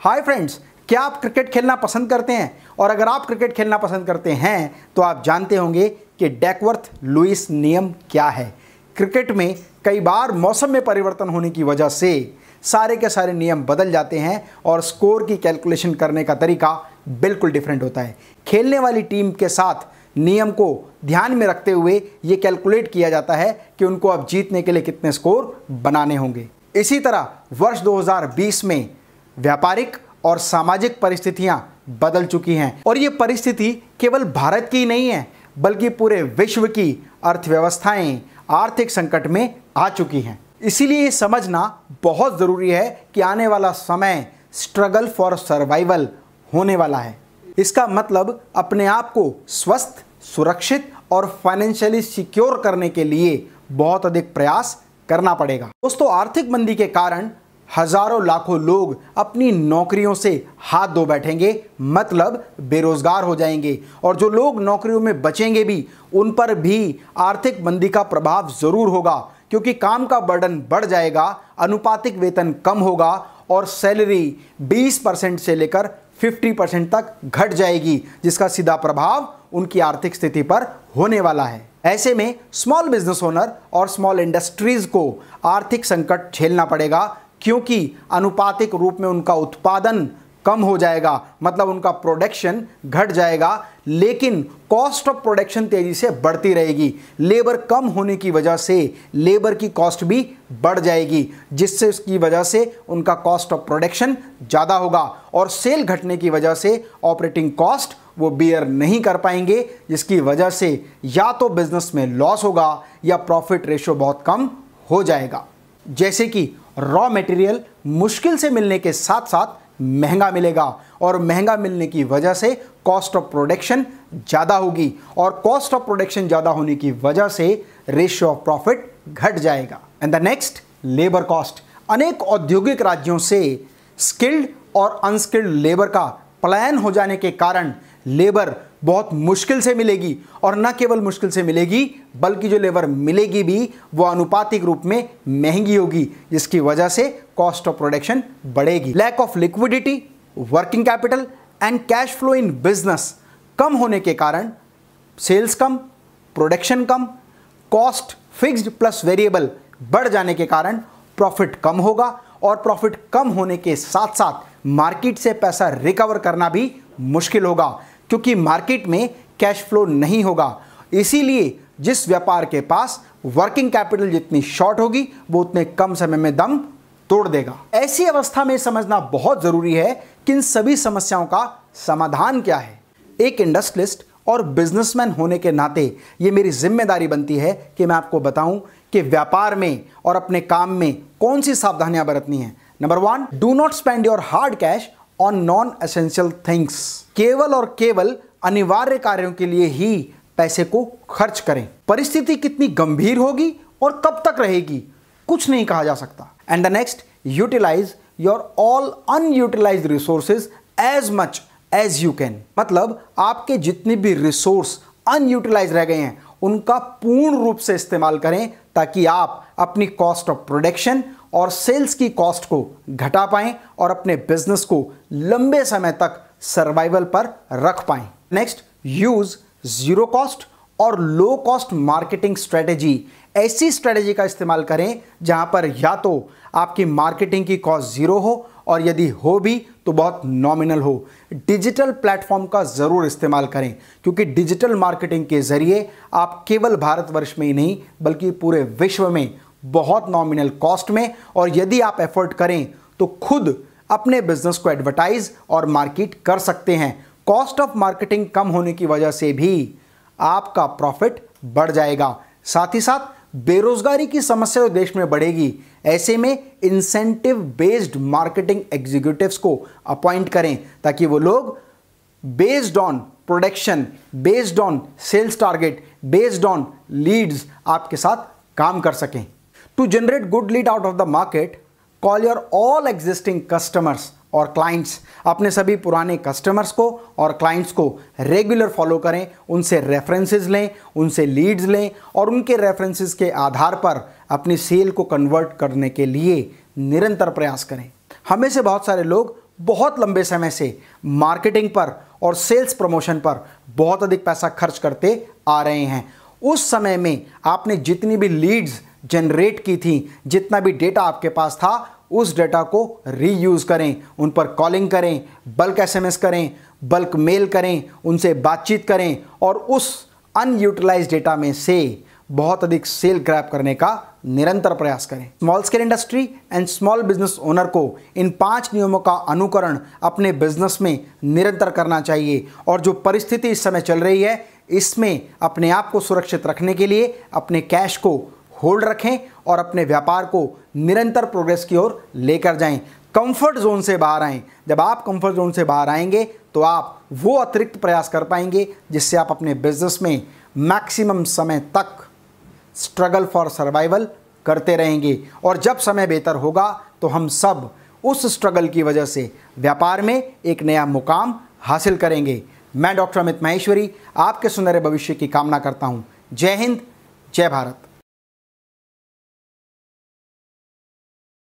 Hi friends क्या आप cricket खेलना पसंद करते हैं? और अगर आप क्रिकेट खेलना पसंद करते हैं तो आप जानते होंगे कि डेकवर्थ लुइस नियम क्या है। क्रिकेट में कई बार मौसम में परिवर्तन होने की वजह से सारे के सारे नियम बदल जाते हैं और स्कोर की कैलकुलेशन करने का तरीका बिल्कुल डिफरेंट होता है। खेलने वाली टीम के साथ नियम को ध्यान में रखते हुए ये कैलकुलेट किया जाता है कि उनको अब जीतने के लिए कितने स्कोर बनाने होंगे। इसी तरह वर्ष 2020 में व्यापारिक और सामाजिक परिस्थितियाँ बदल चुकी हैं। और ये परिस्थिति केवल भारत की नहीं है, बल्कि पूरे विश्व की अर्थव्यवस्थाएँ आर्थिक संकट में आ चुकी हैं। इसीलिए ये समझना बहुत ज़रूरी है कि आने वाला समय स्ट्रगल फॉर सर्वाइवल होने वाला है। इसका मतलब अपने आप को स्वस्थ, सुरक्षित और फाइनेंशियली सिक्योर करने के लिए बहुत अधिक प्रयास करना पड़ेगा। दोस्तों, आर्थिक मंदी के कारण हज़ारों लाखों लोग अपनी नौकरियों से हाथ धो बैठेंगे मतलब बेरोजगार हो जाएँगे। और जो लोग नौकरियों में बचेंगे भी, उन पर भी आर्थिक मंदी का प्रभाव ज़रूर होगा, क्योंकि काम का बर्डन बढ़ जाएगा अनुपातिक वेतन कम होगा और सैलरी 20 परसेंट से लेकर 50 परसेंट तक घट जाएगी, जिसका सीधा प्रभाव उनकी आर्थिक स्थिति पर होने वाला है। ऐसे में स्मॉल बिज़नेस ओनर और स्मॉल इंडस्ट्रीज़ को आर्थिक संकट झेलना पड़ेगा क्योंकि अनुपातिक रूप में उनका उत्पादन कम हो जाएगा मतलब उनका प्रोडक्शन घट जाएगा, लेकिन कॉस्ट ऑफ़ प्रोडक्शन तेज़ी से बढ़ती रहेगी। लेबर कम होने की वजह से लेबर की कॉस्ट भी बढ़ जाएगी, जिससे उसकी वजह से उनका कॉस्ट ऑफ़ प्रोडक्शन ज़्यादा होगा और सेल घटने की वजह से ऑपरेटिंग कॉस्ट वो बियर नहीं कर पाएँगे, जिसकी वजह से या तो बिज़नेस में लॉस होगा या प्रॉफिट रेशो बहुत कम हो जाएगा। जैसे कि रॉ मटेरियल मुश्किल से मिलने के साथ साथ महँगा मिलेगा और महँगा मिलने की वजह से कॉस्ट ऑफ़ प्रोडक्शन ज़्यादा होगी और कॉस्ट ऑफ़ प्रोडक्शन ज़्यादा होने की वजह से रेशियो ऑफ़ प्रॉफिट घट जाएगा। And the next labour cost अनेक औद्योगिक राज्यों से स्किल्ड और अनस्किल्ड लेबर का पलायन हो जाने के कारण लेबर बहुत मुश्किल से मिलेगी और न केवल मुश्किल से मिलेगी, बल्कि जो लेबर मिलेगी भी, वो अनुपातिक रूप में महँगी होगी, जिसकी वजह से कॉस्ट ऑफ़ प्रोडक्शन बढ़ेगी। Lack of liquidity working capital and cash flow in business कम होने के कारण सेल्स कम प्रोडक्शन कम कॉस्ट फिक्स्ड प्लस वेरिएबल बढ़ जाने के कारण प्रॉफिट कम होगा और प्रॉफिट कम होने के साथ साथ मार्केट से पैसा रिकवर करना भी मुश्किल होगा। क्योंकि मार्केट में कैश फ्लो नहीं होगा। इसीलिए जिस व्यापार के पास वर्किंग कैपिटल जितनी शॉर्ट होगी, वो उतने कम समय में दम तोड़ देगा। ऐसी अवस्था में समझना बहुत ज़रूरी है कि इन सभी समस्याओं का समाधान क्या है। एक इंडस्ट्रियलिस्ट और बिजनेसमैन होने के नाते ये मेरी ज़िम्मेदारी बनती है कि मैं आपको बताऊँ कि व्यापार में और अपने काम में कौन सी सावधानियाँ बरतनी है। Number one, do not spend your hard cash on non essential things केवल और केवल अनिवार्य कार्यों के लिए ही पैसे को खर्च करें। परिस्थिति कितनी गंभीर होगी और कब तक रहेगी, कुछ नहीं कहा जा सकता। And the next utilise your all unutilise resources as much as you can मतलब आपके जितने भी रिसोर्स अनयूटिलाइज रह गए हैं, उनका पूर्ण रूप से इस्तेमाल करें ताकि आप अपनी कॉस्ट ऑफ़ प्रोडक्शन और सेल्स की कॉस्ट को घटा पाएँ और अपने बिज़नेस को लंबे समय तक सर्वाइवल पर रख पाएँ। नेक्स्ट, यूज़ ज़ीरो कॉस्ट और लो कॉस्ट मार्केटिंग स्ट्रेटेजी। ऐसी स्ट्रेटेजी का इस्तेमाल करें जहाँ पर या तो आपकी मार्केटिंग की कॉस्ट ज़ीरो हो और यदि हो भी तो बहुत नॉमिनल हो। डिजिटल प्लेटफॉर्म का ज़रूर इस्तेमाल करें, क्योंकि डिजिटल मार्केटिंग के ज़रिए आप केवल भारतवर्ष में ही नहीं, बल्कि पूरे विश्व में बहुत नॉमिनल कॉस्ट में, और यदि आप एफर्ट करें तो खुद अपने बिज़नेस को एडवर्टाइज और मार्केट कर सकते हैं। कॉस्ट ऑफ़ मार्केटिंग कम होने की वजह से भी आपका प्रॉफिट बढ़ जाएगा। साथ ही साथ, बेरोजगारी की समस्या तो देश में बढ़ेगी। ऐसे में इंसेंटिव बेस्ड मार्केटिंग एग्जीक्यूटिव्स को अपॉइंट करें, ताकि वो लोग based on production based on sales target based on leads आपके साथ काम कर सकें। To generate good lead out of the market call your all existing customers और क्लाइंट्स अपने सभी पुराने कस्टमर्स को और क्लाइंट्स को रेगुलर फॉलो करें, उनसे रेफरेंसेस लें, उनसे लीड्स लें और उनके रेफरेंसेस के आधार पर अपनी सेल को कन्वर्ट करने के लिए निरंतर प्रयास करें। हमें से बहुत सारे लोग बहुत लंबे समय से मार्केटिंग पर और सेल्स प्रमोशन पर बहुत अधिक पैसा खर्च करते आ रहे हैं। उस समय में आपने जितनी भी लीड्स जनरेट की थी। जितना भी डेटा आपके पास था, उस डेटा को रीयूज़ करें, उन पर कॉलिंग करें बल्क एसएमएस करें बल्क मेल करें, उनसे बातचीत करें और उस अनयूटिलाइज डेटा में से बहुत अधिक सेल ग्रैप करने का निरंतर प्रयास करें। Small scale industry and small business owner को इन पाँच नियमों का अनुकरण अपने बिज़नेस में निरंतर करना चाहिए और जो परिस्थिति इस समय चल रही है, इसमें अपने आप को सुरक्षित रखने के लिए, अपने कैश को होल्ड रखें और अपने व्यापार को निरंतर प्रोग्रेस की ओर लेकर जाएँ। कंफर्ट जोन से बाहर आएँ। जब आप कंफर्ट जोन से बाहर आएँगे तो आप वो अतिरिक्त प्रयास कर पाएँगे, जिससे आप अपने बिज़नेस में मैक्सिमम समय तक स्ट्रगल फॉर सर्वाइवल करते रहेंगे। और जब समय बेहतर होगा तो हम सब उस स्ट्रगल की वजह से व्यापार में एक नया मुकाम हासिल करेंगे। मैं डॉक्टर अमित महेश्वरी, आपके सुनहरे भविष्य की कामना करता हूँ। जय हिंद, जय भारत।